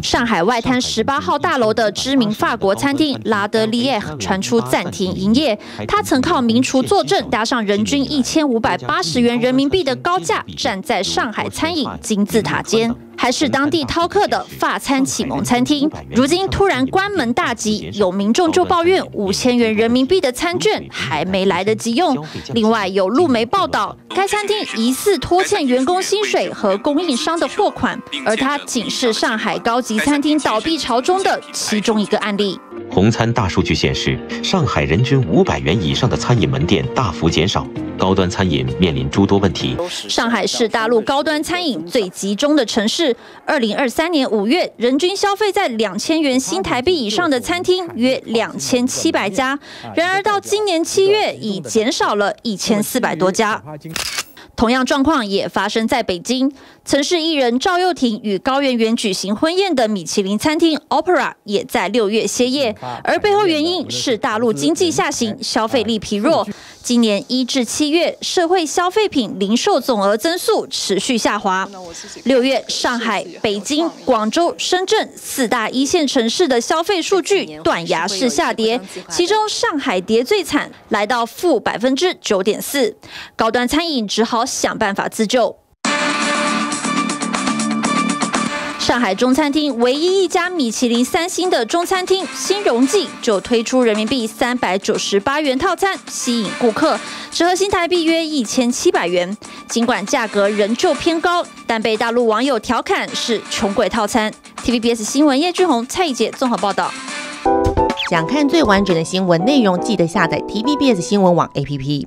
上海外滩十八号大楼的知名法国餐厅拉德利耶传出暂停营业。他曾靠名厨坐镇，搭上人均一千五百八十元人民币的高价，站在上海餐饮金字塔尖。还是当地饕客的法餐启蒙餐厅，如今突然关门大吉，有民众就抱怨五千元人民币的餐券还没来得及用。另外有路媒报道，该餐厅疑似拖欠员工薪水和供应商的货款，而它仅是上海高级餐厅倒闭潮中的其中一个案例。红餐大数据显示，上海人均五百元以上的餐饮门店大幅减少，高端餐饮面临诸多问题。上海是大陆高端餐饮最集中的城市。二零二三年五月，人均消费在两千元新台币以上的餐厅约两千七百家，然而到今年七月，已减少了一千四百多家。同样状况也发生在北京，曾是艺人赵又廷与高圆圆举行婚宴的米其林餐厅 Opera 也在六月歇业，而背后原因是大陆经济下行，消费力疲弱。今年一至七月，社会消费品零售总额增速持续下滑。六月，上海、北京、广州、深圳四大一线城市的消费数据断崖式下跌，其中上海跌最惨，来到负百分之九点四。高端餐饮只好想办法自救。上海中餐厅唯一一家米其林三星的中餐厅新荣记就推出人民币三百九十八元套餐，吸引顾客，折合新台币约一千七百元。尽管价格仍旧偏高，但被大陆网友调侃是穷鬼套餐。TVBS 新闻叶俊宏、蔡以杰综合报道。想看最完整的新闻内容，记得下载 TVBS 新闻网 APP。